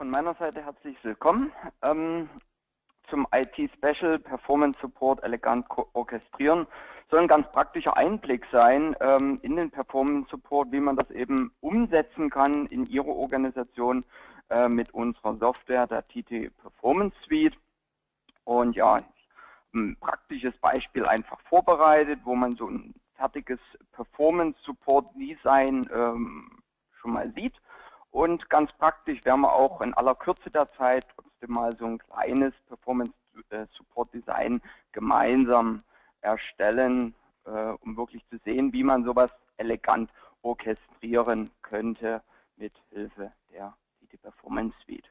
von meiner Seite herzlich willkommen ähm, zum IT Special Performance Support elegant orchestrieren. Soll ein ganz praktischer Einblick sein ähm, in den Performance Support, wie man das eben umsetzen kann in Ihrer Organisation äh, mit unserer Software, der TT Performance Suite. Und ja, ein praktisches Beispiel einfach vorbereitet, wo man so ein fertiges Performance Support Design ähm, schon mal sieht und ganz praktisch werden wir auch in aller Kürze der Zeit trotzdem mal so ein kleines Performance Support Design gemeinsam erstellen, äh, um wirklich zu sehen, wie man sowas elegant orchestrieren könnte mit Hilfe der DT Performance Suite.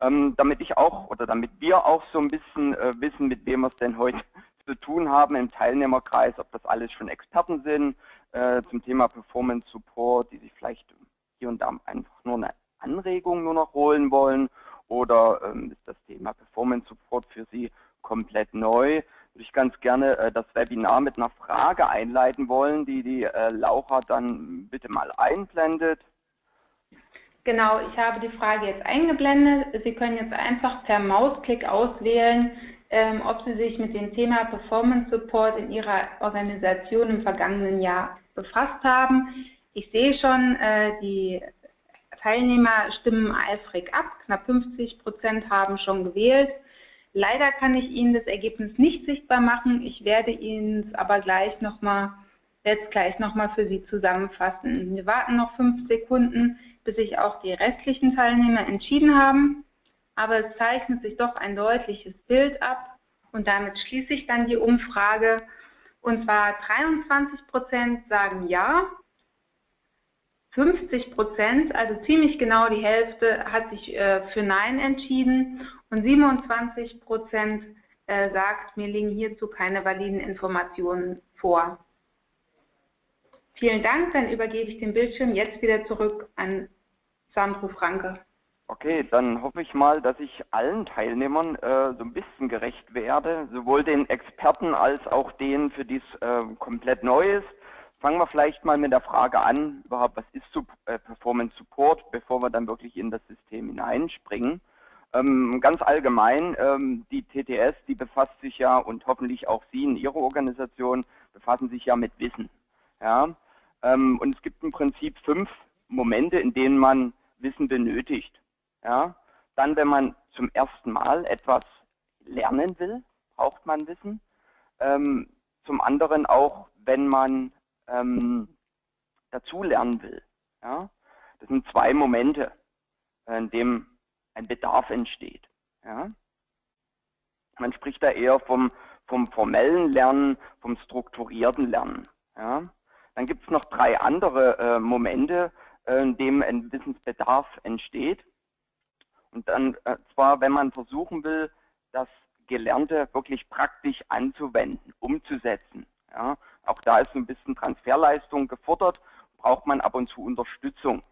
Ähm, damit ich auch oder damit wir auch so ein bisschen äh, wissen, mit wem wir es denn heute zu tun haben im Teilnehmerkreis, ob das alles schon Experten sind äh, zum Thema Performance Support, die sich vielleicht hier und da einfach nur eine Anregung nur noch holen wollen oder ähm, ist das Thema Performance Support für Sie komplett neu? Würde ich ganz gerne äh, das Webinar mit einer Frage einleiten wollen, die die äh, Laura dann bitte mal einblendet. Genau, ich habe die Frage jetzt eingeblendet. Sie können jetzt einfach per Mausklick auswählen, ähm, ob Sie sich mit dem Thema Performance Support in Ihrer Organisation im vergangenen Jahr befasst haben. Ich sehe schon, äh, die Teilnehmer stimmen eifrig ab. Knapp 50 Prozent haben schon gewählt. Leider kann ich Ihnen das Ergebnis nicht sichtbar machen. Ich werde Ihnen es aber gleich nochmal jetzt gleich nochmal für Sie zusammenfassen. Wir warten noch fünf Sekunden, bis sich auch die restlichen Teilnehmer entschieden haben. Aber es zeichnet sich doch ein deutliches Bild ab und damit schließe ich dann die Umfrage. Und zwar 23 Prozent sagen Ja, 50 Prozent, also ziemlich genau die Hälfte, hat sich äh, für Nein entschieden und 27 Prozent äh, sagt, mir liegen hierzu keine validen Informationen vor. Vielen Dank, dann übergebe ich den Bildschirm jetzt wieder zurück an Sandro Franke. Okay, dann hoffe ich mal, dass ich allen Teilnehmern äh, so ein bisschen gerecht werde, sowohl den Experten als auch denen, für die es äh, komplett neu ist. Fangen wir vielleicht mal mit der Frage an, überhaupt, was ist äh, Performance Support, bevor wir dann wirklich in das System hineinspringen. Ähm, ganz allgemein, ähm, die TTS, die befasst sich ja und hoffentlich auch Sie in Ihrer Organisation befassen sich ja mit Wissen. Ja? Ähm, und es gibt im Prinzip fünf Momente, in denen man Wissen benötigt. Ja? Dann, wenn man zum ersten Mal etwas lernen will, braucht man Wissen. Zum anderen auch, wenn man ähm, dazulernen will. Ja? Das sind zwei Momente, äh, in dem ein Bedarf entsteht. Ja? Man spricht da eher vom, vom formellen Lernen, vom strukturierten Lernen. Ja? Dann gibt es noch drei andere äh, Momente, äh, in dem ein Wissensbedarf entsteht. Und dann äh, zwar, wenn man versuchen will, das Gelernte wirklich praktisch anzuwenden, umzusetzen. Ja? Auch da ist ein bisschen Transferleistung gefordert, braucht man ab und zu Unterstützung.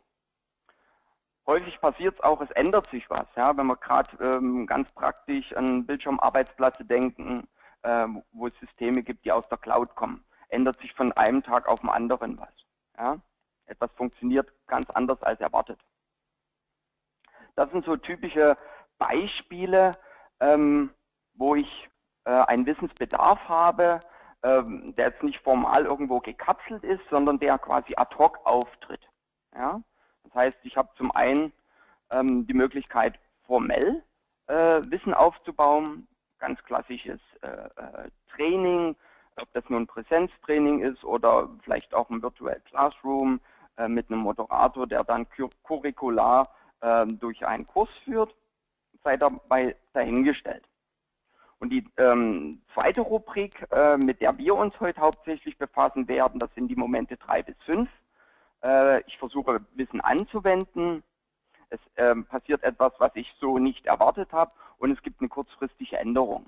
Häufig passiert es auch, es ändert sich was. Ja? Wenn wir gerade ähm, ganz praktisch an Bildschirmarbeitsplätze denken, äh, wo es Systeme gibt, die aus der Cloud kommen, ändert sich von einem Tag auf den anderen was. Ja? Etwas funktioniert ganz anders als erwartet. Das sind so typische Beispiele, ähm, wo ich äh, einen Wissensbedarf habe, ähm, der jetzt nicht formal irgendwo gekapselt ist, sondern der quasi ad hoc auftritt. Ja? Das heißt, ich habe zum einen ähm, die Möglichkeit, formell äh, Wissen aufzubauen, ganz klassisches äh, äh, Training, ob das nun Präsenztraining ist oder vielleicht auch ein Virtual Classroom äh, mit einem Moderator, der dann curricular ähm, durch einen Kurs führt, sei dabei dahingestellt. Und die ähm, zweite Rubrik, äh, mit der wir uns heute hauptsächlich befassen werden, das sind die Momente 3 bis 5. Äh, ich versuche Wissen anzuwenden. Es ähm, passiert etwas, was ich so nicht erwartet habe und es gibt eine kurzfristige Änderung.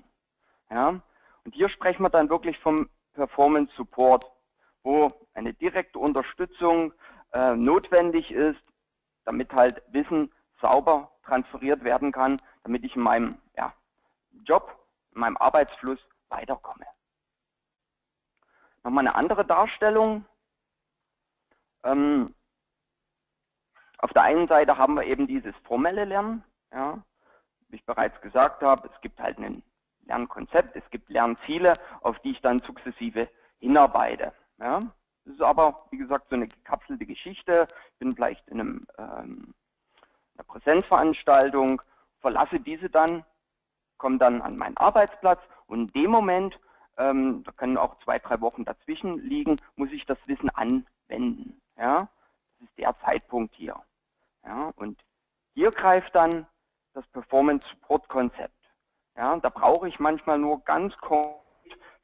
Ja? Und hier sprechen wir dann wirklich vom Performance Support, wo eine direkte Unterstützung äh, notwendig ist, damit halt Wissen sauber transferiert werden kann, damit ich in meinem ja, Job in meinem Arbeitsfluss weiterkomme. Nochmal eine andere Darstellung. Ähm, auf der einen Seite haben wir eben dieses formelle Lernen, Ja, wie ich bereits gesagt habe, es gibt halt ein Lernkonzept, es gibt Lernziele, auf die ich dann sukzessive hinarbeite. Ja. Das ist aber, wie gesagt, so eine gekapselte Geschichte. Ich bin vielleicht in einem, ähm, einer Präsenzveranstaltung, verlasse diese dann, komme dann an meinen Arbeitsplatz und in dem Moment, ähm, da können auch zwei, drei Wochen dazwischen liegen, muss ich das Wissen anwenden. Ja. Das ist der Zeitpunkt hier. Ja. Und hier greift dann das Performance Support Konzept. Ja, da brauche ich manchmal nur ganz konkret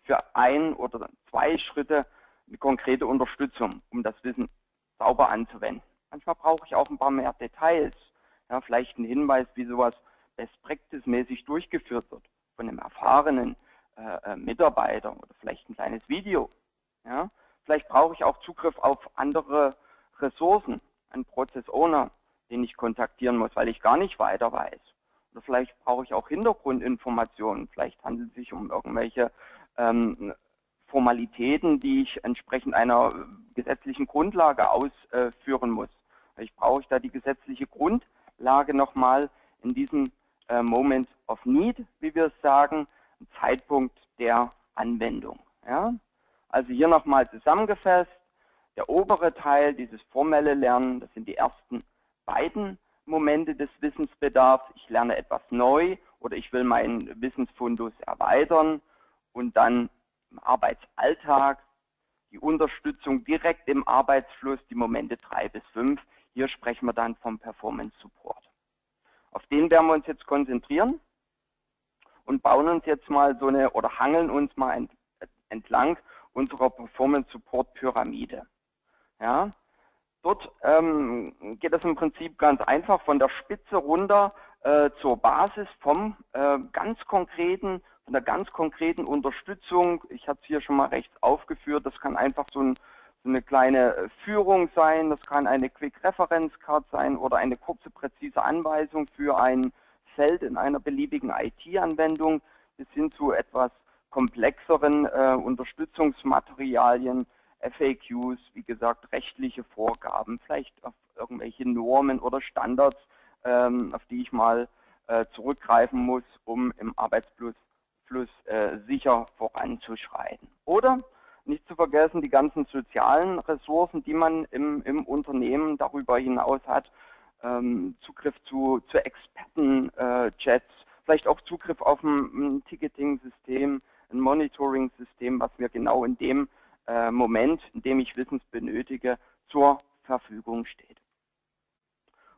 für ein oder zwei Schritte eine konkrete Unterstützung, um das Wissen sauber anzuwenden. Manchmal brauche ich auch ein paar mehr Details. Ja, vielleicht einen Hinweis, wie sowas Best Practice-mäßig durchgeführt wird von einem erfahrenen äh, äh, Mitarbeiter oder vielleicht ein kleines Video. Ja, vielleicht brauche ich auch Zugriff auf andere Ressourcen, einen Process Owner, den ich kontaktieren muss, weil ich gar nicht weiter weiß. Oder vielleicht brauche ich auch Hintergrundinformationen. Vielleicht handelt es sich um irgendwelche ähm, Formalitäten, die ich entsprechend einer gesetzlichen Grundlage ausführen muss. Ich brauche ich da die gesetzliche Grundlage nochmal in diesem äh, Moment of Need, wie wir es sagen, Zeitpunkt der Anwendung. Ja? Also hier nochmal zusammengefasst, der obere Teil, dieses formelle Lernen, das sind die ersten beiden Momente des Wissensbedarfs. Ich lerne etwas neu oder ich will meinen Wissensfundus erweitern und dann im Arbeitsalltag die Unterstützung direkt im Arbeitsfluss, die Momente 3 bis 5. Hier sprechen wir dann vom Performance Support. Auf den werden wir uns jetzt konzentrieren und bauen uns jetzt mal so eine oder hangeln uns mal entlang unserer Performance Support Pyramide. Ja, dort ähm, geht es im Prinzip ganz einfach von der Spitze runter äh, zur Basis vom äh, ganz konkreten, von der ganz konkreten Unterstützung. Ich habe es hier schon mal rechts aufgeführt. Das kann einfach so, ein, eine kleine äh, Führung sein, das kann eine Quick Reference Card sein oder eine kurze, präzise Anweisung für ein Feld in einer beliebigen IT-Anwendung bis hin zu etwas komplexeren äh, Unterstützungsmaterialien, FAQs, wie gesagt, rechtliche Vorgaben, vielleicht auf irgendwelche Normen oder Standards, ähm, auf die ich mal äh, zurückgreifen muss, um im Arbeitsfluss Fluss, äh, sicher voranzuschreiten. Oder nicht zu vergessen die ganzen sozialen Ressourcen, die man im, im Unternehmen darüber hinaus hat, ähm, Zugriff zu, zu Experten-Chats, äh, vielleicht auch Zugriff auf ein, ein Ticketing-System, ein Monitoring-System, was mir genau in dem äh, Moment, in dem ich Wissens benötige, zur Verfügung steht.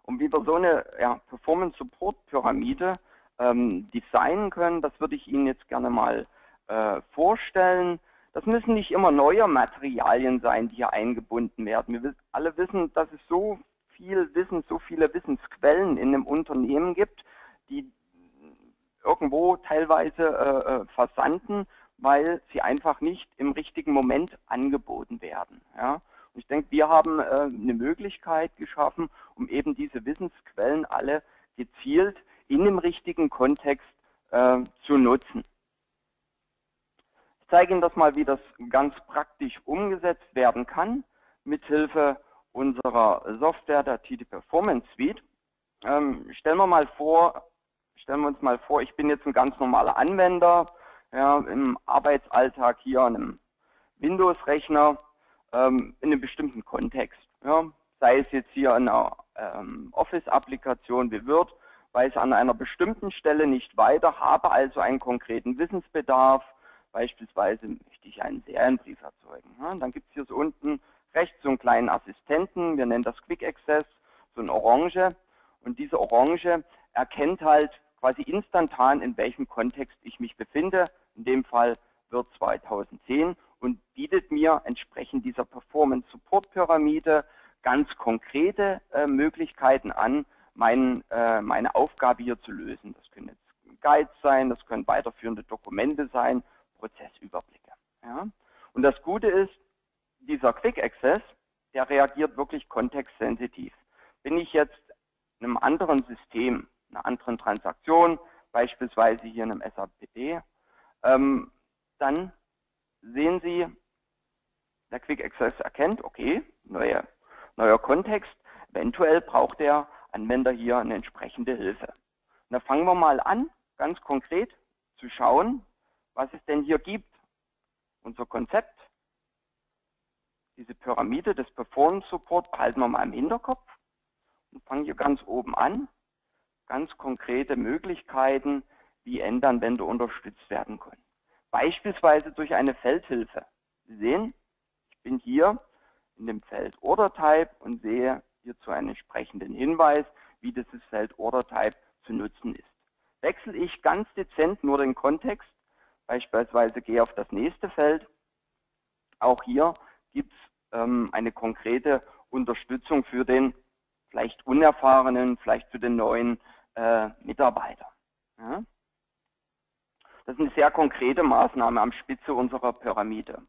Und wie wir so eine ja, Performance-Support-Pyramide ähm, designen können, das würde ich Ihnen jetzt gerne mal äh, vorstellen. Das müssen nicht immer neue Materialien sein, die hier eingebunden werden. Wir alle wissen, dass es so viel Wissen, so viele Wissensquellen in einem Unternehmen gibt, die irgendwo teilweise äh, äh versanden weil sie einfach nicht im richtigen Moment angeboten werden. Ja. Und ich denke, wir haben äh, eine Möglichkeit geschaffen, um eben diese Wissensquellen alle gezielt in dem richtigen Kontext äh, zu nutzen. Ich zeige Ihnen das mal, wie das ganz praktisch umgesetzt werden kann, mithilfe unserer Software, der TT Performance Suite. Ähm, stellen wir mal vor, stellen wir uns mal vor, ich bin jetzt ein ganz normaler Anwender, ja, im Arbeitsalltag hier an einem Windows-Rechner ähm, in einem bestimmten Kontext. Ja, sei es jetzt hier in einer ähm, Office-Applikation wie Word, weiß an einer bestimmten Stelle nicht weiter, habe also einen konkreten Wissensbedarf, beispielsweise möchte ich einen Serienbrief erzeugen. Ja, dann gibt es hier so unten rechts so einen kleinen Assistenten, wir nennen das Quick Access, so ein Orange. Und diese Orange erkennt halt quasi instantan, in welchem Kontext ich mich befinde in dem Fall wird 2010 und bietet mir entsprechend dieser Performance Support Pyramide ganz konkrete äh, Möglichkeiten an, mein, äh, meine Aufgabe hier zu lösen. Das können jetzt Guides sein, das können weiterführende Dokumente sein, Prozessüberblicke. Ja. Und das Gute ist, dieser Quick Access, der reagiert wirklich kontextsensitiv. Bin ich jetzt in einem anderen System, einer anderen Transaktion, beispielsweise hier in einem SAPD, ähm, dann sehen Sie, der Quick Access erkennt, okay, neue, neuer Kontext, eventuell braucht der Anwender hier eine entsprechende Hilfe. da fangen wir mal an, ganz konkret zu schauen, was es denn hier gibt. Unser Konzept, diese Pyramide des Performance Support behalten wir mal im Hinterkopf und fangen hier ganz oben an. Ganz konkrete Möglichkeiten, wie Endanwender unterstützt werden können. Beispielsweise durch eine Feldhilfe. Sie sehen, ich bin hier in dem Feld Order Type und sehe hierzu einen entsprechenden Hinweis, wie dieses Feld Order Type zu nutzen ist. Wechsle ich ganz dezent nur den Kontext, beispielsweise gehe auf das nächste Feld, auch hier gibt es ähm, eine konkrete Unterstützung für den vielleicht unerfahrenen, vielleicht für den neuen äh, Mitarbeiter. Ja? Das ist eine sehr konkrete Maßnahme am Spitze unserer Pyramide.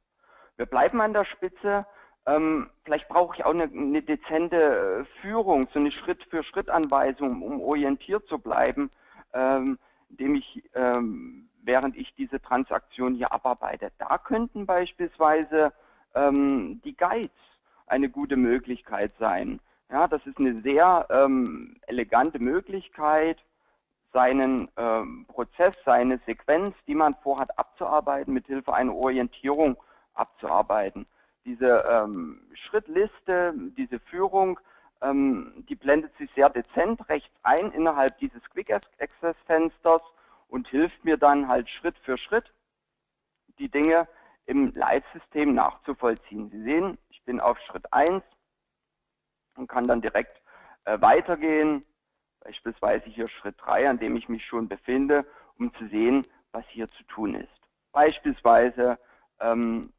Wir bleiben an der Spitze. Ähm, vielleicht brauche ich auch eine, eine dezente äh, Führung, so eine Schritt-für-Schritt-Anweisung, um orientiert zu bleiben, ähm, indem ich, ähm, während ich diese Transaktion hier abarbeite. Da könnten beispielsweise ähm, die Guides eine gute Möglichkeit sein. Ja, das ist eine sehr ähm, elegante Möglichkeit, seinen ähm, Prozess, seine Sequenz, die man vorhat abzuarbeiten, mit Hilfe einer Orientierung abzuarbeiten. Diese ähm, Schrittliste, diese Führung, ähm, die blendet sich sehr dezent rechts ein innerhalb dieses Quick Access Fensters und hilft mir dann halt Schritt für Schritt die Dinge im Live-System nachzuvollziehen. Sie sehen, ich bin auf Schritt 1 und kann dann direkt äh, weitergehen, beispielsweise hier Schritt 3, an dem ich mich schon befinde, um zu sehen, was hier zu tun ist. Beispielsweise ähm,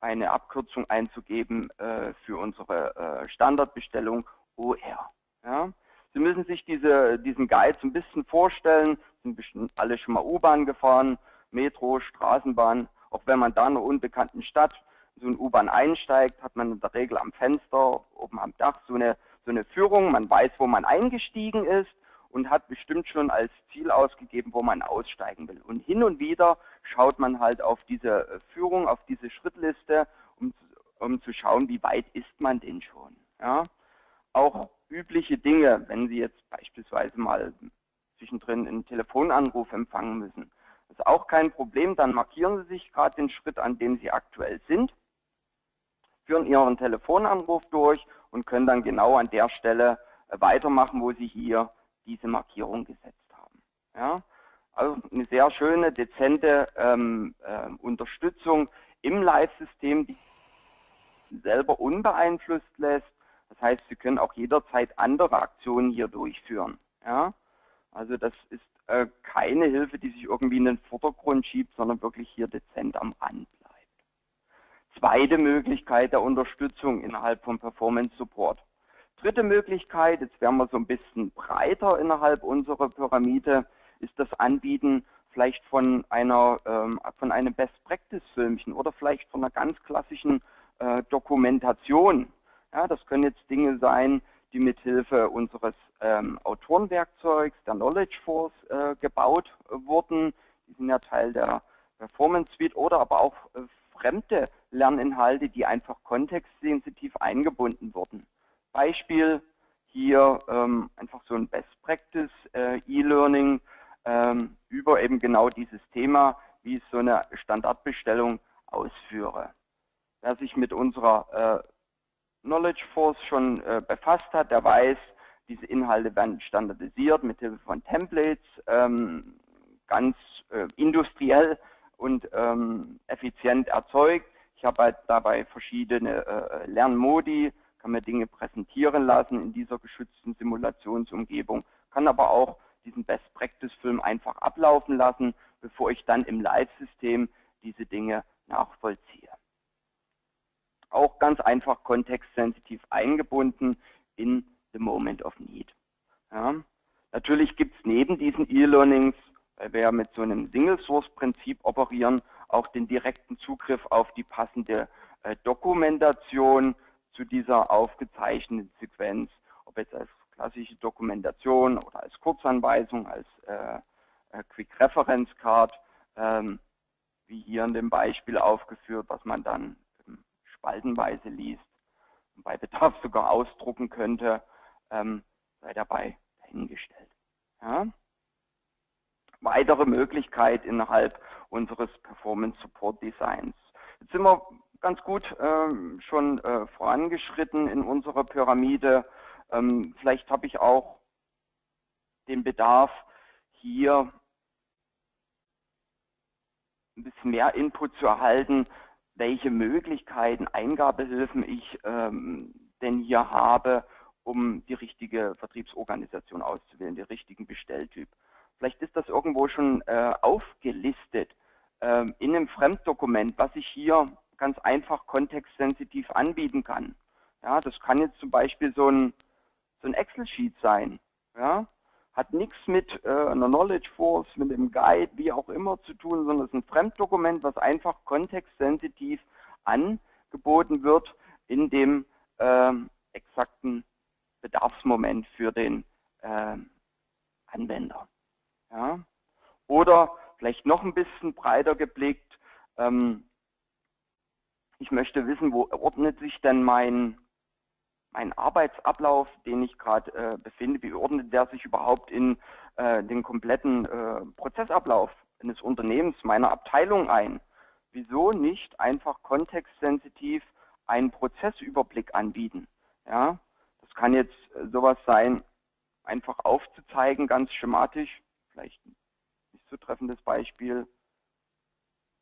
eine Abkürzung einzugeben äh, für unsere äh, Standardbestellung OR. Ja? Sie müssen sich diese, diesen Guide so ein bisschen vorstellen, sind bestimmt alle schon mal U-Bahn gefahren, Metro, Straßenbahn, auch wenn man da in einer unbekannten Stadt so ein U-Bahn einsteigt, hat man in der Regel am Fenster, oben am Dach so eine, so eine Führung. Man weiß, wo man eingestiegen ist und hat bestimmt schon als Ziel ausgegeben, wo man aussteigen will. Und hin und wieder schaut man halt auf diese äh, Führung, auf diese Schrittliste, um, um zu schauen, wie weit ist man denn schon. Ja? Auch übliche Dinge, wenn Sie jetzt beispielsweise mal zwischendrin einen Telefonanruf empfangen müssen, ist auch kein Problem. Dann markieren Sie sich gerade den Schritt, an dem Sie aktuell sind, führen Ihren Telefonanruf durch und können dann genau an der Stelle äh, weitermachen, wo Sie hier diese Markierung gesetzt haben. Ja? Also eine sehr schöne, dezente ähm, äh, Unterstützung im Live-System, die selber unbeeinflusst lässt. Das heißt, Sie können auch jederzeit andere Aktionen hier durchführen. Ja? Also das ist äh, keine Hilfe, die sich irgendwie in den Vordergrund schiebt, sondern wirklich hier dezent am Rand bleibt. Zweite Möglichkeit der Unterstützung innerhalb von Performance Support. Dritte Möglichkeit, jetzt werden wir so ein bisschen breiter innerhalb unserer Pyramide, ist das Anbieten vielleicht von einer ähm, von einem Best Practice Filmchen oder vielleicht von einer ganz klassischen äh, Dokumentation. Ja, das können jetzt Dinge sein, die mithilfe unseres ähm, Autorenwerkzeugs, der Knowledge Force, äh, gebaut wurden. Die sind ja Teil der Performance Suite oder aber auch äh, fremde Lerninhalte, die einfach kontextsensitiv eingebunden wurden. Beispiel hier ähm, einfach so ein Best Practice äh, E-Learning ähm, über eben genau dieses Thema, wie ich so eine Standardbestellung ausführe. Wer sich mit unserer äh, Knowledge Force schon äh, befasst hat, der weiß, diese Inhalte werden standardisiert mit Hilfe von Templates, ähm, ganz äh, industriell und ähm, effizient erzeugt. Ich habe halt dabei verschiedene äh, Lernmodi, kann mir Dinge präsentieren lassen in dieser geschützten Simulationsumgebung, kann aber auch diesen Best Practice Film einfach ablaufen lassen, bevor ich dann im Live-System diese Dinge nachvollziehe auch ganz einfach kontextsensitiv eingebunden in the moment of need. Ja. Natürlich gibt es neben diesen E-Learnings, weil wir ja mit so einem Single-Source-Prinzip operieren, auch den direkten Zugriff auf die passende äh, Dokumentation zu dieser aufgezeichneten Sequenz, ob jetzt als klassische Dokumentation oder als Kurzanweisung, als äh, äh Quick Reference Card, ähm, wie hier in dem Beispiel aufgeführt, was man dann spaltenweise liest und bei Bedarf sogar ausdrucken könnte, ähm, sei dabei dahingestellt. Ja? weitere Möglichkeit innerhalb unseres Performance Support Designs. Jetzt sind wir ganz gut ähm, schon äh, vorangeschritten in unserer Pyramide. Ähm, vielleicht habe ich auch den Bedarf, hier ein bisschen mehr Input zu erhalten, welche Möglichkeiten, Eingabehilfen ich ähm, denn hier habe, um die richtige Vertriebsorganisation auszuwählen, den richtigen Bestelltyp. Vielleicht ist das irgendwo schon äh, aufgelistet äh, in einem Fremddokument, was ich hier ganz einfach kontextsensitiv anbieten kann. Ja, das kann jetzt zum Beispiel so ein, so ein Excel-Sheet sein. Ja, hat nichts mit äh, einer Knowledge Force, mit einem Guide, wie auch immer zu tun, sondern es ist ein Fremddokument, was einfach kontextsensitiv angeboten wird in dem äh, exakten Bedarfsmoment für den äh, Anwender. Ja? Oder vielleicht noch ein bisschen breiter geblickt, ähm, ich möchte wissen, wo ordnet sich denn mein, mein Arbeitsablauf, den ich gerade äh, befinde, wie ordnet der sich überhaupt in äh, den kompletten äh, Prozessablauf eines Unternehmens, meiner Abteilung ein? Wieso nicht einfach kontextsensitiv einen Prozessüberblick anbieten? Ja, das kann jetzt äh, sowas sein, einfach aufzuzeigen, ganz schematisch, vielleicht ein nicht so treffendes Beispiel,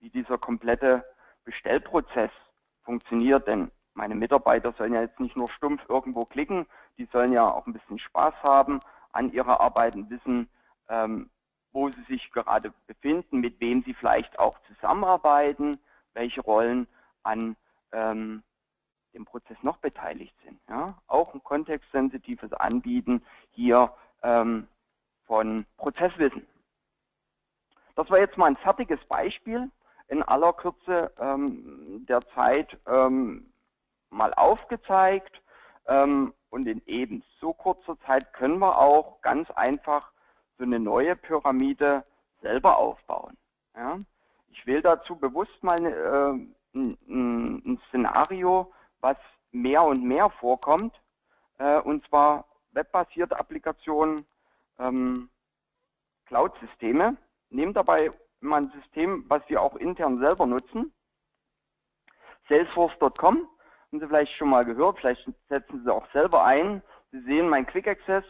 wie dieser komplette Bestellprozess funktioniert, denn meine Mitarbeiter sollen ja jetzt nicht nur stumpf irgendwo klicken, die sollen ja auch ein bisschen Spaß haben an ihrer Arbeit und wissen, ähm, wo sie sich gerade befinden, mit wem sie vielleicht auch zusammenarbeiten, welche Rollen an ähm, dem Prozess noch beteiligt sind. Ja? Auch ein kontextsensitives Anbieten hier ähm, von Prozesswissen. Das war jetzt mal ein fertiges Beispiel in aller Kürze ähm, der Zeit ähm, mal aufgezeigt. Ähm, und in eben so kurzer Zeit können wir auch ganz einfach so eine neue Pyramide selber aufbauen. Ja? Ich wähle dazu bewusst mal äh, ein, ein, Szenario, was mehr und mehr vorkommt, äh, und zwar webbasierte Applikationen, ähm, Cloud-Systeme. Nehme dabei mal ein System, was wir auch intern selber nutzen. Salesforce.com, haben Sie vielleicht schon mal gehört, vielleicht setzen Sie auch selber ein. Sie sehen mein Quick Access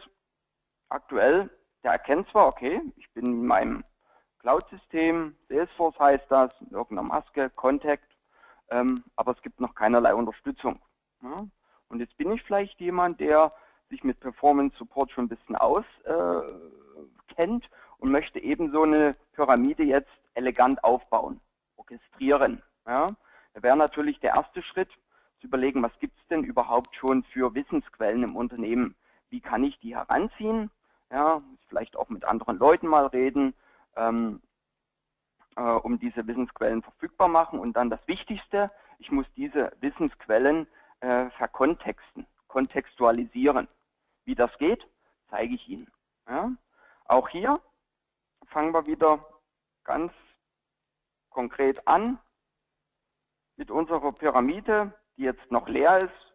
aktuell, der erkennt zwar, okay, ich bin in meinem Cloud-System, Salesforce heißt das, in irgendeiner Maske, Contact, ähm, aber es gibt noch keinerlei Unterstützung. Ja? Und jetzt bin ich vielleicht jemand, der sich mit Performance Support schon ein bisschen auskennt äh, und möchte eben so eine Pyramide jetzt elegant aufbauen, orchestrieren. Ja? Da wäre natürlich der erste Schritt, zu überlegen, was gibt es denn überhaupt schon für Wissensquellen im Unternehmen? Wie kann ich die heranziehen? Ja, vielleicht auch mit anderen Leuten mal reden, ähm, äh, um diese Wissensquellen verfügbar machen. Und dann das Wichtigste, ich muss diese Wissensquellen äh, verkontexten, kontextualisieren. Wie das geht, zeige ich Ihnen. Ja? Auch hier fangen wir wieder ganz konkret an mit unserer Pyramide, die jetzt noch leer ist.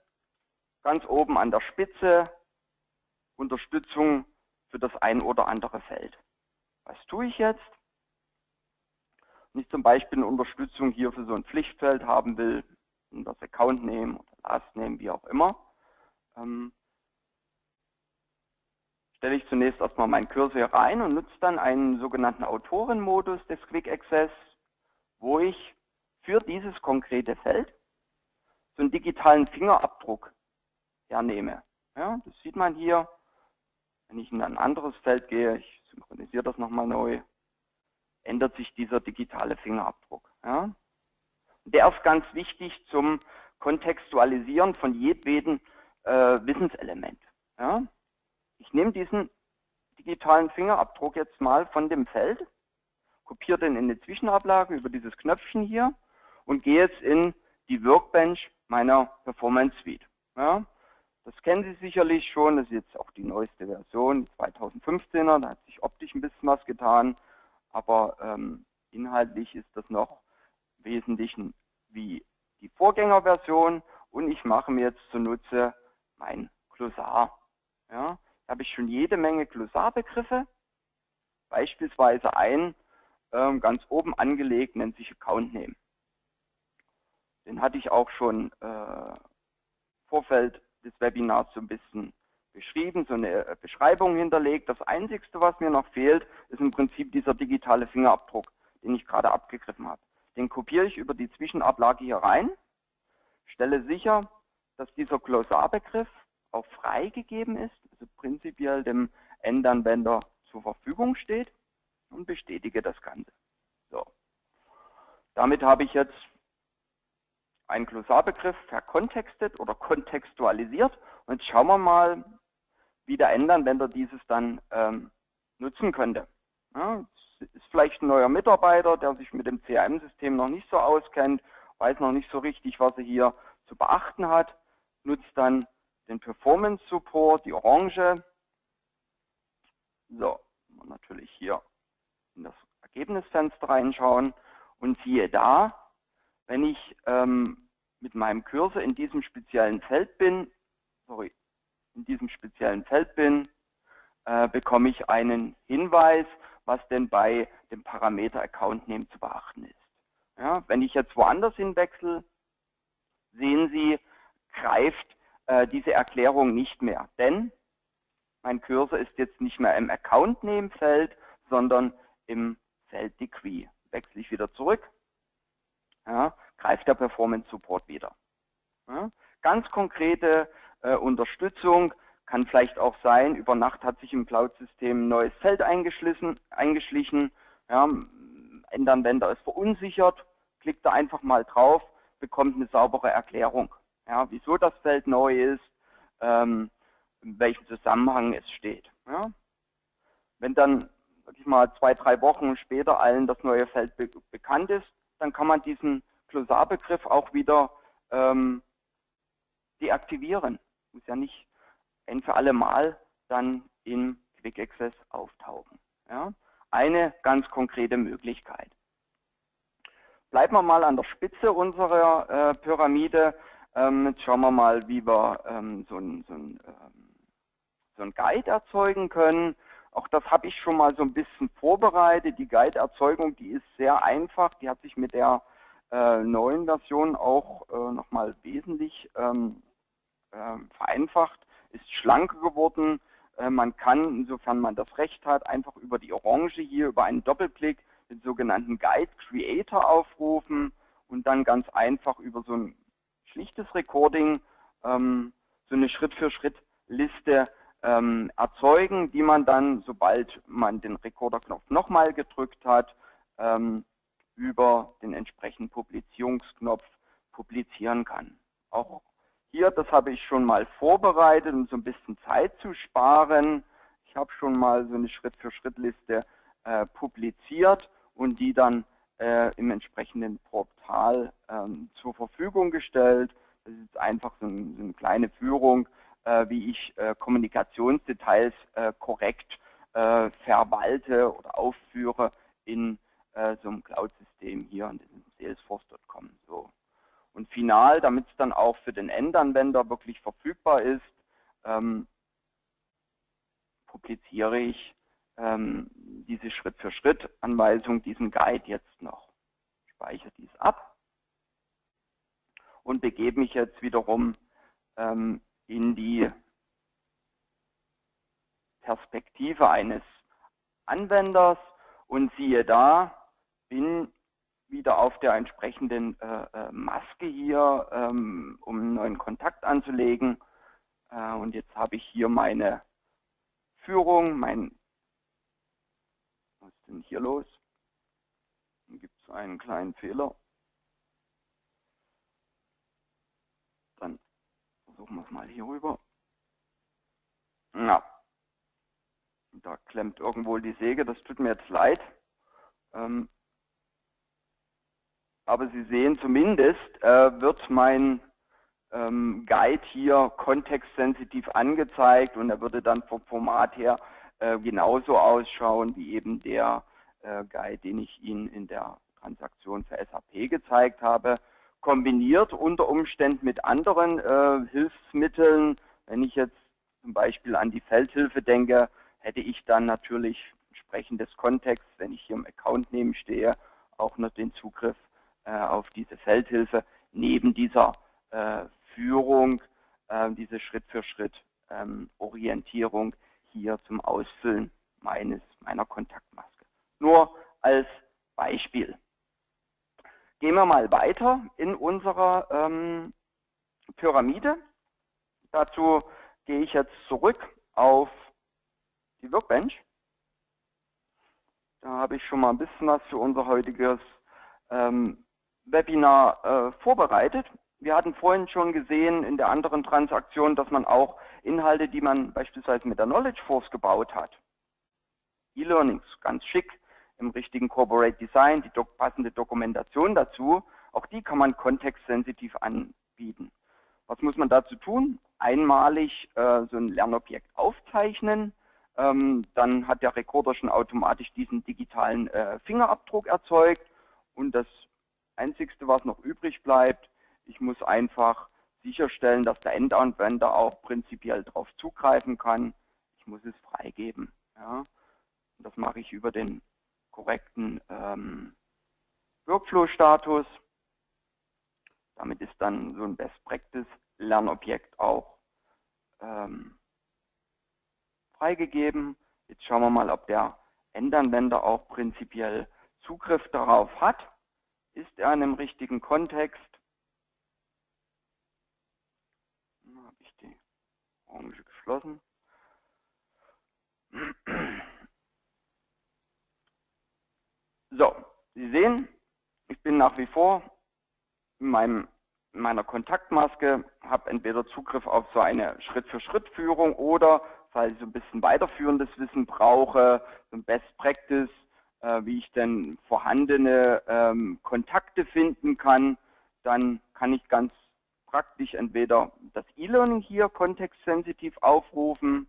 Ganz oben an der Spitze Unterstützung für das ein oder andere Feld. Was tue ich jetzt? Wenn ich zum Beispiel eine Unterstützung hier für so ein Pflichtfeld haben will, das Account Name oder Last Name, wie auch immer, ähm, stelle ich zunächst erstmal meinen Cursor rein und nutze dann einen sogenannten Autorenmodus des Quick Access, wo ich für dieses konkrete Feld so einen digitalen Fingerabdruck hernehme. Ja, das sieht man hier. Wenn ich in ein anderes Feld gehe, ich synchronisiere das nochmal neu, ändert sich dieser digitale Fingerabdruck. Ja. Der ist ganz wichtig zum Kontextualisieren von jedweden äh, Wissenselement. Ja. Ich nehme diesen digitalen Fingerabdruck jetzt mal von dem Feld, kopiere den in die Zwischenablage über dieses Knöpfchen hier und gehe jetzt in die Workbench meiner Performance Suite. Ja, das kennen Sie sicherlich schon, das ist jetzt auch die neueste Version, die 2015er, da hat sich optisch ein bisschen was getan, aber ähm, inhaltlich ist das noch wesentlich wie die Vorgängerversion und ich mache mir jetzt zunutze mein Glossar. Ja, habe ich schon jede Menge Glossarbegriffe beispielsweise ein, ähm, ganz oben angelegt, nennt sich Account Name. Den hatte ich auch schon äh, Vorfeld des Webinars so ein bisschen beschrieben, so eine äh, Beschreibung hinterlegt. Das Einzige, was mir noch fehlt, ist im Prinzip dieser digitale Fingerabdruck, den ich gerade abgegriffen habe. Den kopiere ich über die Zwischenablage hier rein, stelle sicher, dass dieser Glossarbegriff auch freigegeben ist, also prinzipiell dem Endanwender zur Verfügung steht und bestätige das Ganze. So. Damit habe ich jetzt einen Glossarbegriff verkontextet oder kontextualisiert und schauen wir mal, wie der Endanwender dieses dann ähm, nutzen könnte. Ja, ist vielleicht ein neuer Mitarbeiter, der sich mit dem CRM-System noch nicht so auskennt, weiß noch nicht so richtig, was er hier zu beachten hat, nutzt dann den Performance Support, die Orange. So, natürlich hier in das Ergebnisfenster reinschauen und siehe da, wenn ich ähm, mit meinem Cursor in diesem speziellen Feld bin, sorry, in diesem speziellen Feld bin, äh, bekomme ich einen Hinweis, was denn bei dem Parameter Account Name zu beachten ist. Ja, wenn ich jetzt woanders hinwechsle, sehen Sie, greift äh, diese Erklärung nicht mehr. Denn mein Cursor ist jetzt nicht mehr im Account Name Feld, sondern im Feld Degree. Wechsle ich wieder zurück, der Performance Support wieder. Ja, ganz konkrete äh, Unterstützung kann vielleicht auch sein, über Nacht hat sich im Cloud-System ein neues Feld eingeschlichen, eingeschlichen ja, Endanwender ist verunsichert, klickt da einfach mal drauf, bekommt eine saubere Erklärung, ja, wieso das Feld neu ist, ähm, in welchem Zusammenhang es steht. Ja. Wenn dann sag ich mal, zwei, drei Wochen später allen das neue Feld be bekannt ist, dann kann man diesen Glossarbegriff auch wieder ähm, deaktivieren. Muss ja nicht ein für alle Mal dann im Quick Access auftauchen. Ja? Eine ganz konkrete Möglichkeit. Bleiben wir mal an der Spitze unserer äh, Pyramide. Ähm, jetzt schauen wir mal, wie wir ähm, so ein, so ein, ähm, so Guide erzeugen können. Auch das habe ich schon mal so ein bisschen vorbereitet. Die Guide-Erzeugung, die ist sehr einfach. Die hat sich mit der neuen Version auch äh, nochmal wesentlich ähm, äh, vereinfacht, ist schlanker geworden. Äh, man kann, insofern man das Recht hat, einfach über die Orange hier, über einen Doppelklick, den sogenannten Guide Creator aufrufen und dann ganz einfach über so ein schlichtes Recording ähm, so eine Schritt-für-Schritt-Liste ähm, erzeugen, die man dann, sobald man den Rekorderknopf nochmal gedrückt hat, ähm, über den entsprechenden Publizierungsknopf publizieren kann. Auch hier, das habe ich schon mal vorbereitet, um so ein bisschen Zeit zu sparen. Ich habe schon mal so eine Schritt-für-Schritt-Liste äh, publiziert und die dann äh, im entsprechenden Portal ähm, zur Verfügung gestellt. Das ist einfach so, ein, so eine kleine Führung, äh, wie ich äh, Kommunikationsdetails äh, korrekt verwalte oder aufführe in so einem Cloud-System hier in diesem Salesforce.com. So. Und final, damit es dann auch für den Endanwender wirklich verfügbar ist, ähm, publiziere ich ähm, diese Schritt-für-Schritt-Anweisung, diesen Guide jetzt noch. Speichere dies ab und begebe mich jetzt wiederum ähm, in die Perspektive eines Anwenders und siehe da, bin wieder auf der entsprechenden äh, äh, Maske hier, ähm, um einen neuen Kontakt anzulegen. Äh, und jetzt habe ich hier meine Führung, mein, was ist denn hier los? Dann gibt es einen kleinen Fehler. Versuchen wir es mal hier rüber. Na, da klemmt irgendwo die Säge, das tut mir jetzt leid. Ähm, aber Sie sehen zumindest, äh, wird mein ähm, Guide hier kontextsensitiv angezeigt und er würde dann vom Format her äh, genauso ausschauen wie eben der äh, Guide, den ich Ihnen in der Transaktion für SAP gezeigt habe kombiniert unter Umständen mit anderen äh, Hilfsmitteln. Wenn ich jetzt zum Beispiel an die Feldhilfe denke, hätte ich dann natürlich entsprechend des Kontexts, wenn ich hier im Account neben stehe, auch noch den Zugriff auf diese Feldhilfe neben dieser äh, Führung, äh, diese Schritt für Schritt Orientierung hier zum Ausfüllen meines, meiner Kontaktmaske. Nur als Beispiel. Gehen wir mal weiter in unserer ähm, Pyramide. Dazu gehe ich jetzt zurück auf die Workbench. Da habe ich schon mal ein bisschen was für unser heutiges ähm, Webinar äh, vorbereitet. Wir hatten vorhin schon gesehen in der anderen Transaktion, dass man auch Inhalte, die man beispielsweise mit der Knowledge Force gebaut hat, E-Learnings, ganz schick, im richtigen Corporate Design, die do passende Dokumentation dazu, auch die kann man kontextsensitiv anbieten. Was muss man dazu tun? Einmalig äh, so ein Lernobjekt aufzeichnen, ähm, dann hat der Rekorder schon automatisch diesen digitalen äh, Fingerabdruck erzeugt und das Einzigste, was noch übrig bleibt, ich muss einfach sicherstellen, dass der Endanwender auch prinzipiell darauf zugreifen kann. Ich muss es freigeben. Ja. Das mache ich über den korrekten ähm, Workflow-Status. Damit ist dann so ein Best-Practice-Lernobjekt auch ähm, freigegeben. Jetzt schauen wir mal, ob der Endanwender auch prinzipiell Zugriff darauf hat. Ist er in einem richtigen Kontext? Dann habe ich die Orange geschlossen. So, Sie sehen, ich bin nach wie vor in, meinem, in meiner Kontaktmaske, habe entweder Zugriff auf so eine Schritt-für-Schritt-Führung oder, falls ich so ein bisschen weiterführendes Wissen brauche, so ein Best Practice, wie ich denn vorhandene ähm, Kontakte finden kann, dann kann ich ganz praktisch entweder das E-Learning hier kontextsensitiv aufrufen.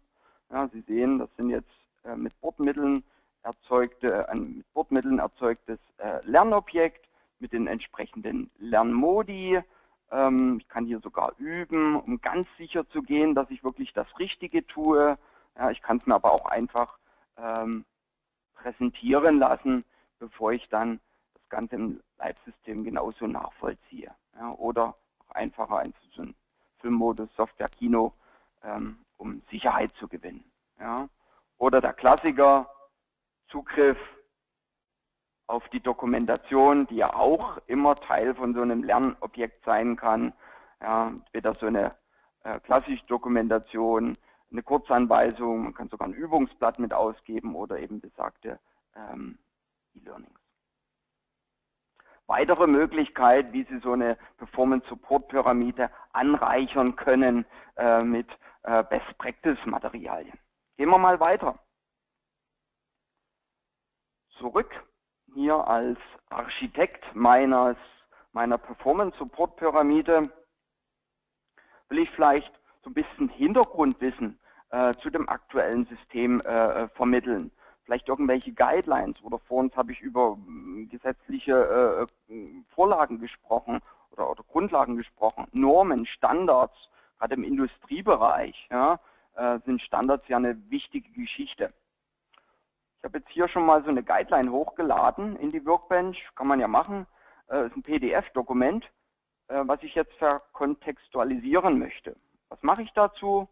Ja, Sie sehen, das sind jetzt äh, mit Bordmitteln erzeugte, ein mit Bordmitteln erzeugtes äh, Lernobjekt mit den entsprechenden Lernmodi. Ähm, ich kann hier sogar üben, um ganz sicher zu gehen, dass ich wirklich das Richtige tue. Ja, ich kann es mir aber auch einfach ähm, präsentieren lassen, bevor ich dann das Ganze im Live-System genauso nachvollziehe. Ja, oder einfacher ein so ein Filmmodus, Software, Kino, ähm, um Sicherheit zu gewinnen. Ja. Oder der Klassiker, Zugriff auf die Dokumentation, die ja auch immer Teil von so einem Lernobjekt sein kann. Ja, entweder so eine äh, klassische Dokumentation, eine Kurzanweisung, man kann sogar ein Übungsblatt mit ausgeben oder eben besagte ähm, E-Learnings. Weitere Möglichkeit, wie Sie so eine Performance Support Pyramide anreichern können äh, mit äh, Best Practice Materialien. Gehen wir mal weiter zurück hier als Architekt meines, meiner Performance Support Pyramide will ich vielleicht so ein bisschen Hintergrundwissen äh, zu dem aktuellen System äh, vermitteln. Vielleicht irgendwelche Guidelines oder vor uns habe ich über äh, gesetzliche äh, Vorlagen gesprochen oder, oder, Grundlagen gesprochen. Normen, Standards, gerade im Industriebereich ja, äh, sind Standards ja eine wichtige Geschichte. Ich habe jetzt hier schon mal so eine Guideline hochgeladen in die Workbench, kann man ja machen. Das äh, ist ein PDF-Dokument, äh, was ich jetzt verkontextualisieren möchte. Was mache ich dazu?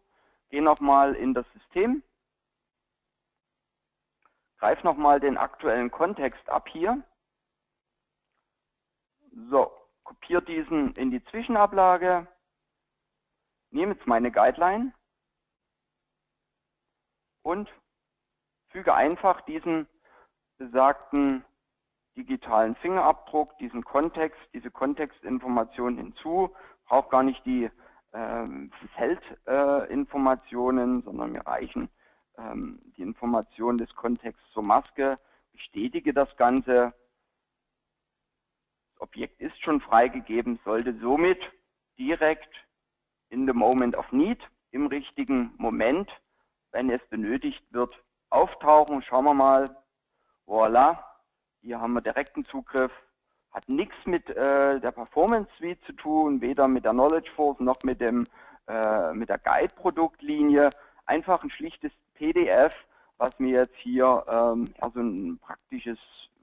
Gehe nochmal in das System, greife nochmal den aktuellen Kontext ab hier. So, kopiere diesen in die Zwischenablage, nehme jetzt meine Guideline. Und füge einfach diesen besagten digitalen Fingerabdruck, diesen Kontext, diese Kontextinformation hinzu, brauche gar nicht die Feldinformationen, äh, sondern mir reichen ähm, die Informationen des Kontexts zur Maske, bestätige das Ganze. Das Objekt ist schon freigegeben, sollte somit direkt in the moment of need, im richtigen Moment, wenn es benötigt wird, auftauchen. Schauen wir mal. Voilà. Hier haben wir direkten Zugriff. Hat nichts mit äh, der Performance Suite zu tun, weder mit der Knowledge Force noch mit, dem, äh, mit der Guide-Produktlinie. Einfach ein schlichtes PDF, was mir jetzt hier ähm, also ein praktisches,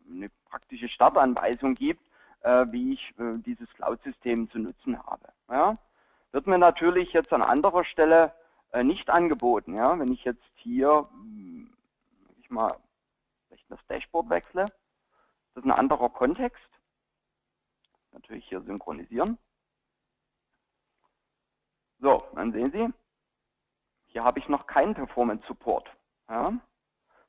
eine praktische Startanweisung gibt, äh, wie ich äh, dieses Cloud-System zu nutzen habe. Ja? Wird mir natürlich jetzt an anderer Stelle äh, nicht angeboten. Ja? Wenn ich jetzt hier, hm, ich mal das Dashboard wechsle, das ist ein anderer Kontext. Natürlich hier synchronisieren. So, dann sehen Sie, hier habe ich noch keinen Performance Support. Ja?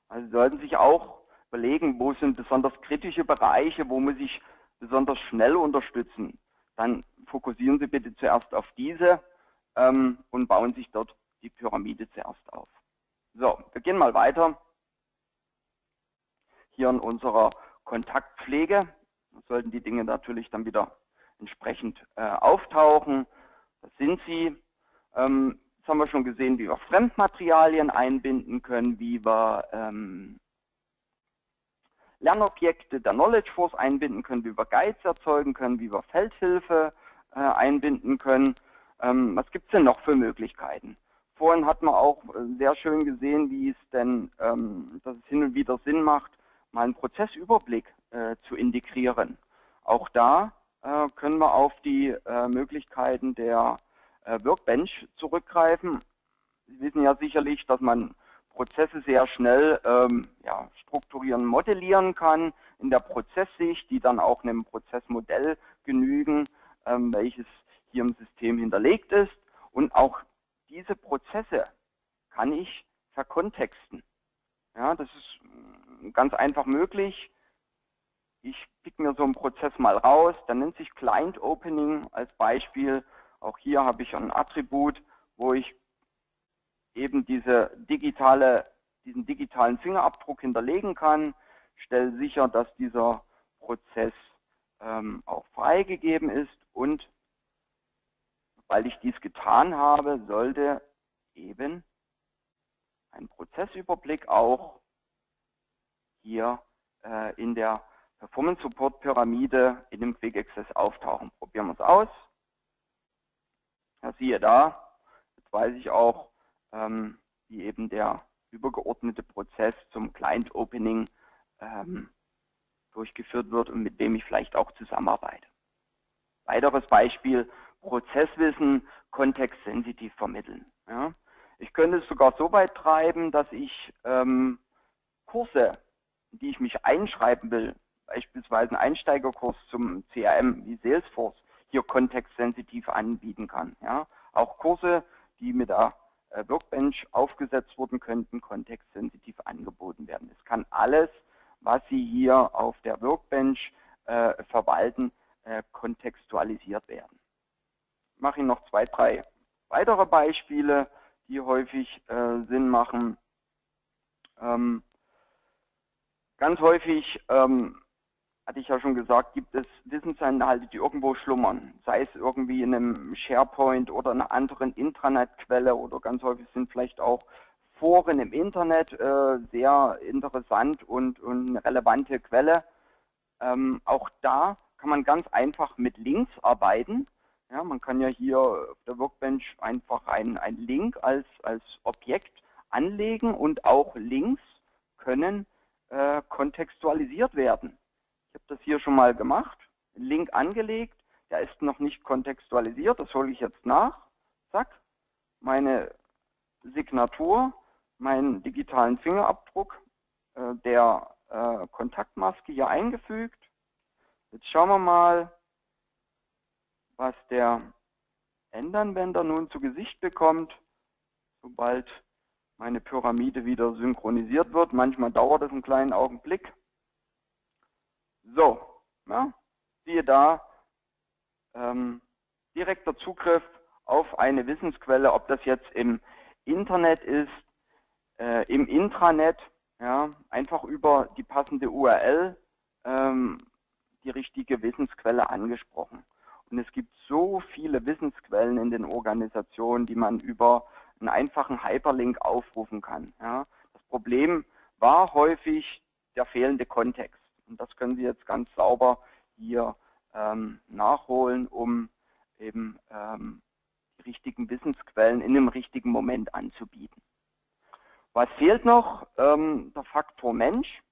Also Sie sollten sich auch überlegen, wo sind besonders kritische Bereiche, wo muss ich besonders schnell unterstützen. Dann fokussieren Sie bitte zuerst auf diese ähm, und bauen sich dort die Pyramide zuerst auf. So, wir gehen mal weiter. Hier in unserer Kontaktpflege sollten die Dinge natürlich dann wieder entsprechend äh, auftauchen. Das sind sie. Ähm, jetzt haben wir schon gesehen, wie wir Fremdmaterialien einbinden können, wie wir ähm, Lernobjekte der Knowledge Force einbinden können, wie wir Guides erzeugen können, wie wir Feldhilfe äh, einbinden können. Ähm, was gibt es denn noch für Möglichkeiten? Vorhin hat man auch äh, sehr schön gesehen, wie es denn, ähm, dass es hin und wieder Sinn macht, mal einen Prozessüberblick zu integrieren. Auch da äh, können wir auf die äh, Möglichkeiten der äh, Workbench zurückgreifen. Sie wissen ja sicherlich, dass man Prozesse sehr schnell ähm, ja, strukturieren, modellieren kann in der Prozesssicht, die dann auch einem Prozessmodell genügen, ähm, welches hier im System hinterlegt ist. Und auch diese Prozesse kann ich verkontexten. Ja, das ist mm, ganz einfach möglich. Ich pick mir so einen Prozess mal raus, der nennt sich Client Opening als Beispiel. Auch hier habe ich ein Attribut, wo ich eben diese digitale, diesen digitalen Fingerabdruck hinterlegen kann, stelle sicher, dass dieser Prozess ähm, auch freigegeben ist und weil ich dies getan habe, sollte eben ein Prozessüberblick auch hier äh, in der Performance Support Pyramide in dem Quick Access auftauchen. Probieren wir es aus. Ja, siehe da, jetzt weiß ich auch, ähm, wie eben der übergeordnete Prozess zum Client Opening ähm, durchgeführt wird und mit dem ich vielleicht auch zusammenarbeite. Weiteres Beispiel, Prozesswissen kontextsensitiv vermitteln. Ja. Ich könnte es sogar so weit treiben, dass ich ähm, Kurse, in die ich mich einschreiben will, beispielsweise einen Einsteigerkurs zum CRM wie Salesforce, hier kontextsensitiv anbieten kann. Ja. Auch Kurse, die mit der äh, Workbench aufgesetzt wurden, könnten kontextsensitiv angeboten werden. Es kann alles, was Sie hier auf der Workbench äh, verwalten, äh, kontextualisiert werden. Ich mache Ihnen noch zwei, drei weitere Beispiele, die häufig äh, Sinn machen. Ähm, ganz häufig ähm, hatte ich ja schon gesagt, gibt es Wissensinhalte, die irgendwo schlummern, sei es irgendwie in einem SharePoint oder einer anderen Intranet-Quelle oder ganz häufig sind vielleicht auch Foren im Internet äh, sehr interessant und, und eine relevante Quelle. Ähm, auch da kann man ganz einfach mit Links arbeiten. Ja, man kann ja hier auf der Workbench einfach einen, einen Link als, als Objekt anlegen und auch Links können äh, kontextualisiert werden. Ich habe das hier schon mal gemacht, Link angelegt, der ist noch nicht kontextualisiert, das hole ich jetzt nach. Zack, meine Signatur, meinen digitalen Fingerabdruck äh, der äh, Kontaktmaske hier eingefügt. Jetzt schauen wir mal, was der Endanwender nun zu Gesicht bekommt, sobald meine Pyramide wieder synchronisiert wird. Manchmal dauert es einen kleinen Augenblick. So, ja, siehe da, ähm, direkter Zugriff auf eine Wissensquelle, ob das jetzt im Internet ist, äh, im Intranet, ja, einfach über die passende URL ähm, die richtige Wissensquelle angesprochen. Und es gibt so viele Wissensquellen in den Organisationen, die man über einen einfachen Hyperlink aufrufen kann. Ja. Das Problem war häufig der fehlende Kontext. Und das können Sie jetzt ganz sauber hier ähm, nachholen, um eben ähm, die richtigen Wissensquellen in dem richtigen Moment anzubieten. Was fehlt noch? Ähm, der Faktor Mensch.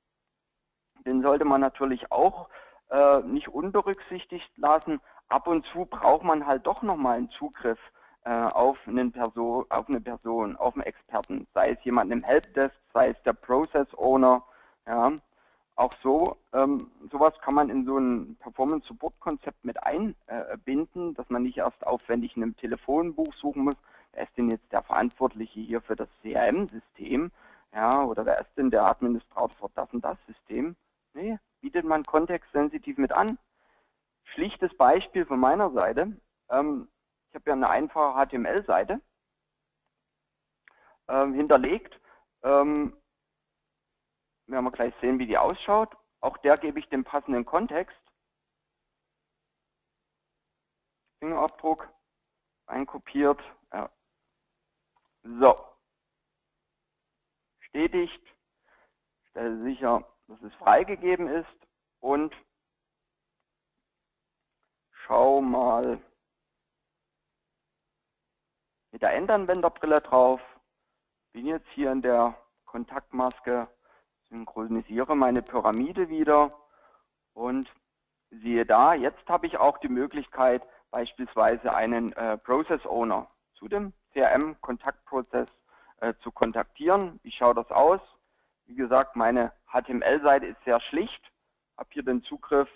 Den sollte man natürlich auch äh, nicht unberücksichtigt lassen. Ab und zu braucht man halt doch nochmal einen Zugriff äh, auf, Person, auf eine Person, auf einen Experten, sei es jemand im Helpdesk, sei es der Process Owner. Ja. Auch so, ähm, sowas kann man in so ein Performance-Support-Konzept mit einbinden, dass man nicht erst aufwendig in einem Telefonbuch suchen muss, wer ist denn jetzt der Verantwortliche hier für das CRM-System, ja, oder wer ist denn der Administrator für das und das System. Nee, bietet man kontextsensitiv mit an. Schlichtes Beispiel von meiner Seite. Ähm, ich habe ja eine einfache HTML-Seite ähm, hinterlegt. Ähm, werden wir gleich sehen, wie die ausschaut. Auch der gebe ich den passenden Kontext. Fingerabdruck einkopiert. Ja. So. Bestätigt. Stelle sicher, dass es freigegeben ist und schau mal mit der Endanwenderbrille drauf. Bin jetzt hier in der Kontaktmaske, synchronisiere meine Pyramide wieder und siehe da, jetzt habe ich auch die Möglichkeit, beispielsweise einen äh, Process Owner zu dem CRM-Kontaktprozess äh, zu kontaktieren. Wie schaut das aus? Wie gesagt, meine HTML-Seite ist sehr schlicht. Habe hier den Zugriff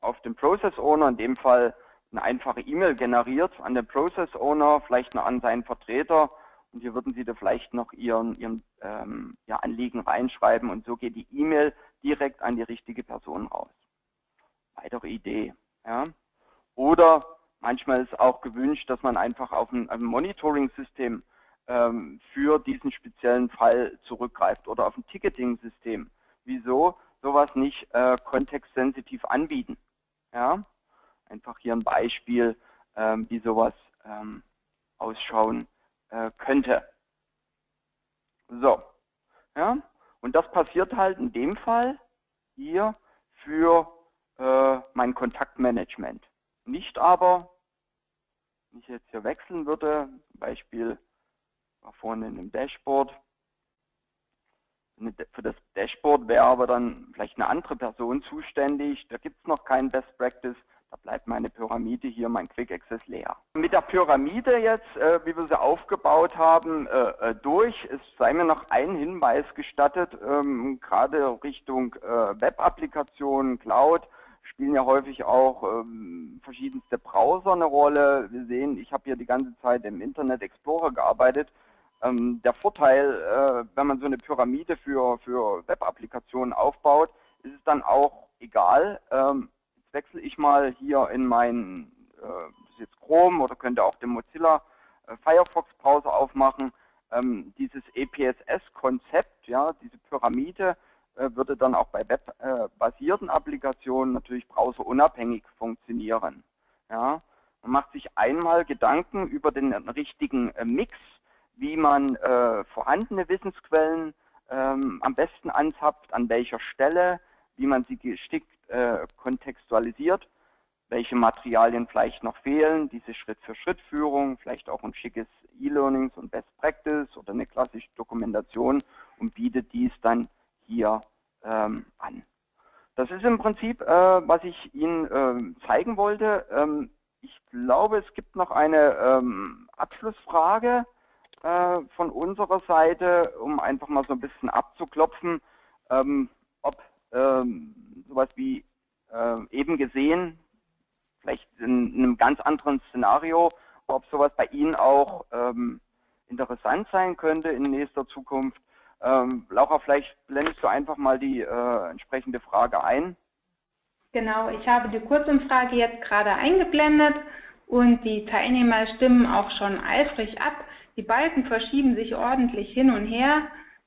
auf den Process Owner, in dem Fall eine einfache E-Mail generiert an den Process Owner, vielleicht noch an seinen Vertreter und hier würden Sie da vielleicht noch Ihren, Ihren ähm, ja, Anliegen reinschreiben und so geht die E-Mail direkt an die richtige Person raus. Weitere Idee. Ja. Oder manchmal ist auch gewünscht, dass man einfach auf ein, ein Monitoring-System ähm, für diesen speziellen Fall zurückgreift oder auf ein Ticketing-System. Wieso sowas nicht äh, kontextsensitiv anbieten? Ja? Einfach hier ein Beispiel, ähm, wie sowas ähm, ausschauen äh, könnte. So, ja, und das passiert halt in dem Fall hier für äh, mein Kontaktmanagement. Nicht aber, wenn ich jetzt hier wechseln würde, zum Beispiel war vorne in dem Dashboard, für das Dashboard wäre aber dann vielleicht eine andere Person zuständig, da gibt es noch kein Best Practice, da bleibt meine Pyramide hier, mein Quick Access leer. Mit der Pyramide jetzt, äh, wie wir sie aufgebaut haben, äh, äh, durch, es sei mir noch ein Hinweis gestattet, ähm, gerade Richtung äh, Web-Applikationen, Cloud, spielen ja häufig auch ähm, verschiedenste Browser eine Rolle. Wir sehen, ich habe hier die ganze Zeit im Internet Explorer gearbeitet. Ähm, der Vorteil, äh, wenn man so eine Pyramide für, für Web-Applikationen aufbaut, ist es dann auch egal, ähm, wechsle ich mal hier in meinen, äh, Chrome oder könnte auch den Mozilla äh, Firefox Browser aufmachen. Ähm, dieses EPSS-Konzept, ja, diese Pyramide, äh, würde dann auch bei webbasierten Applikationen natürlich browserunabhängig funktionieren. Ja. Man macht sich einmal Gedanken über den richtigen äh, Mix, wie man äh, vorhandene Wissensquellen ähm, am besten anzapft, an welcher Stelle, wie man sie gestickt äh, kontextualisiert, welche Materialien vielleicht noch fehlen, diese Schritt-für-Schritt-Führung, vielleicht auch ein schickes E-Learnings und Best Practice oder eine klassische Dokumentation und bietet dies dann hier ähm, an. Das ist im Prinzip, äh, was ich Ihnen äh, zeigen wollte. Ähm, ich glaube, es gibt noch eine ähm, Abschlussfrage äh, von unserer Seite, um einfach mal so ein bisschen abzuklopfen, ähm, ähm, sowas wie äh, eben gesehen, vielleicht in, in, einem ganz anderen Szenario, ob sowas bei Ihnen auch ähm, interessant sein könnte in nächster Zukunft. Ähm, Laura, vielleicht blendest du einfach mal die äh, entsprechende Frage ein. Genau, ich habe die Kurzumfrage jetzt gerade eingeblendet und die Teilnehmer stimmen auch schon eifrig ab. Die Balken verschieben sich ordentlich hin und her.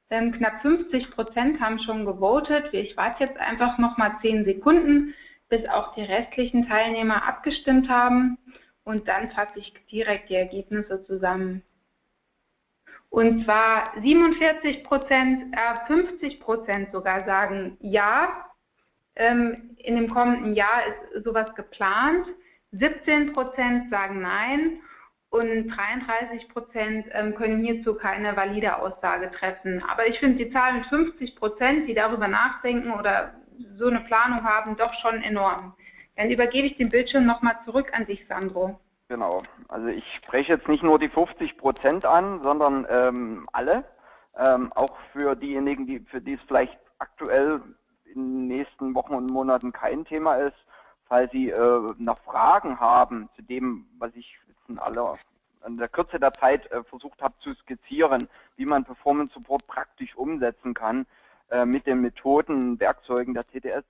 Ähm, knapp 50 Prozent haben schon gewotet. Ich warte jetzt einfach noch mal 10 Sekunden, bis auch die restlichen Teilnehmer abgestimmt haben. Und dann fasse ich direkt die Ergebnisse zusammen. Und zwar 47 Prozent, äh, 50 Prozent sogar sagen Ja. Ähm, in dem kommenden Jahr ist sowas geplant. 17 Prozent sagen Nein und 33 Prozent ähm, können hierzu keine valide Aussage treffen. Aber ich finde die Zahl mit 50 Prozent, die darüber nachdenken oder so eine Planung haben, doch schon enorm. Dann übergebe ich den Bildschirm nochmal zurück an dich, Sandro. Genau. Also ich spreche jetzt nicht nur die 50 Prozent an, sondern ähm, alle. Ähm, auch für diejenigen, die, für die es vielleicht aktuell in den nächsten Wochen und Monaten kein Thema ist, falls Sie äh, noch Fragen haben zu dem, was ich in aller in der Kürze der Zeit äh, versucht habe zu skizzieren, wie man Performance Support praktisch umsetzen kann äh, mit den Methoden, Werkzeugen der TTS,